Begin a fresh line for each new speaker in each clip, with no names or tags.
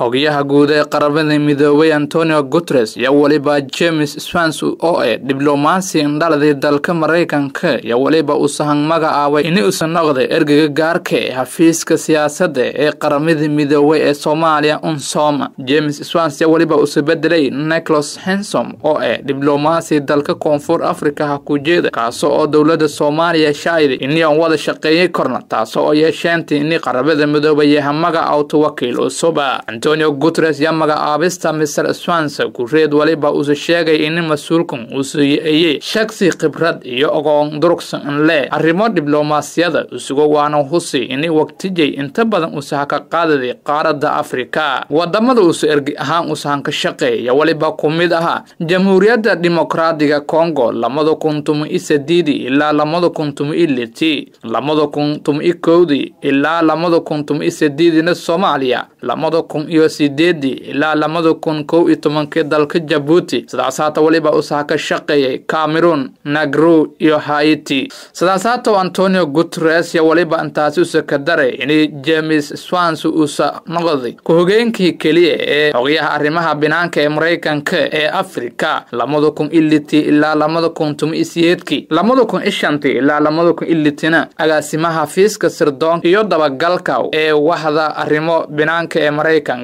hogayaha guud ee qaramada midoobay antonio guteres iyo weliba james swans oo eh diblomaasi indhaladii dalka maraykanka iyo weliba uu sahan magacaabay ini usa noqday ergeyga gaarka ee xafiiska siyaasadda ee qaramada midoobay ee soomaaliya unsoma. James swans iyo weliba usa bedelay nicholas hensom oo ah diblomaasi dalka koonfur africa ha ku jeeda kaasoo oo dowladda soomaaliya shaayday ini aan wada shaqeeyay korna taasoo oo yeesheentay ini qaramada midoobay yaha magacawto wakiil cusuba antonio guteres yaa magacaabista mr swans gureed waliba uuse sheegay ini mas'uulkan uuse yeeyey shaksi khibrad iyo ogoon durugsan leh arrimo diblomaasiyada usugo waana husi ini waqtijay inta badan uuse haka qaadaday qaarada afrika waddamada uuse ergi ahaan usahan ka shaqeeya waliba ku mid ahaa jamhuuriyadda dimuqraadiga congo lamada kun tuma i sadiidi ilaa lamada kun tuma i liti lamada kun tuma i kowdi ilaa lamada kun tuma i sadiidina soomaaliya lamada kun iyo sideedii ilaa lamada kun kow iyo tobankii dalka jabuuti. Sidaas haata weliba usaha ka shaqeeyay cameroon nagro iyo haiti. Sidaas haata antonio guteres iyo weliba intaasi usa ka daray ini james swans uusa noqday. Ku-hogeenkii keliya ee xogayaha arrimaha binaanka ee maraykanka ee afrika lamada kun iliti ilaa lamada kun tuma i siyeedkii lamada kun i shantii ilaa lamada kun ilitina agaasimaha fiiska sirdoonka iyo dabagalka ee wahda arrimo binaanka ee maraykanka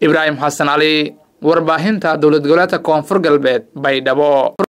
ibraahim xasan cali warbaahinta dowlad goboleedka koonfur galbeed baydhabo